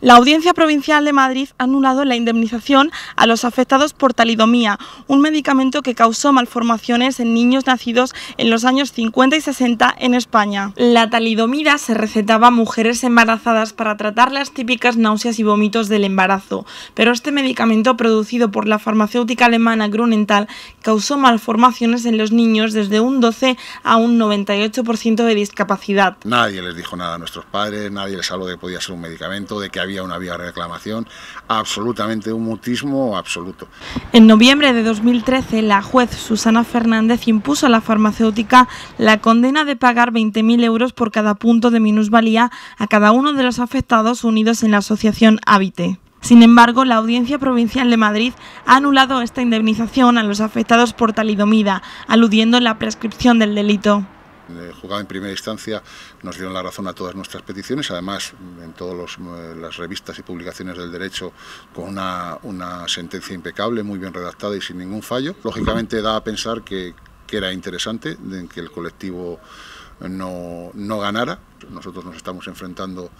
La Audiencia Provincial de Madrid ha anulado la indemnización a los afectados por talidomía, un medicamento que causó malformaciones en niños nacidos en los años 50 y 60 en España. La talidomida se recetaba a mujeres embarazadas para tratar las típicas náuseas y vómitos del embarazo, pero este medicamento producido por la farmacéutica alemana Grunenthal causó malformaciones en los niños desde un 12 a un 98% de discapacidad. Nadie les dijo nada a nuestros padres, nadie les habló de que podía ser un medicamento, de que había una vía reclamación, absolutamente un mutismo absoluto. En noviembre de 2013, la juez Susana Fernández impuso a la farmacéutica la condena de pagar 20.000 euros por cada punto de minusvalía a cada uno de los afectados unidos en la asociación Habite. Sin embargo, la Audiencia Provincial de Madrid ha anulado esta indemnización a los afectados por talidomida, aludiendo la prescripción del delito. El juzgado en primera instancia nos dieron la razón a todas nuestras peticiones, además en todas eh, las revistas y publicaciones del derecho con una, sentencia impecable, muy bien redactada y sin ningún fallo. Lógicamente da a pensar que, era interesante que el colectivo no, no, ganara. Nosotros nos estamos enfrentando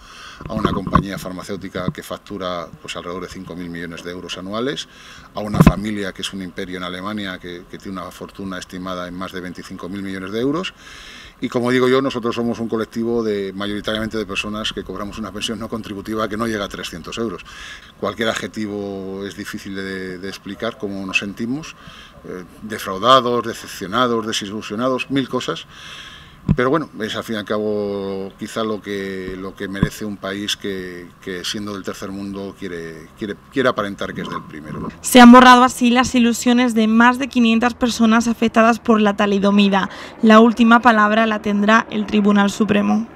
a una compañía farmacéutica que factura pues, alrededor de 5.000 millones de euros anuales, a una familia que es un imperio en Alemania que, tiene una fortuna estimada en más de 25.000 millones de euros y como digo yo, nosotros somos un colectivo de mayoritariamente de personas que cobramos una pensión no contributiva que no llega a 300 euros. Cualquier adjetivo es difícil de, explicar cómo nos sentimos, eh, defraudados, decepcionados, desilusionados, mil cosas. Pero bueno, es al fin y al cabo quizá lo que, lo que merece un país que, siendo del tercer mundo quiere, quiere, quiere aparentar que es del primero. Se han borrado así las ilusiones de más de 500 personas afectadas por la talidomida. La última palabra la tendrá el Tribunal Supremo.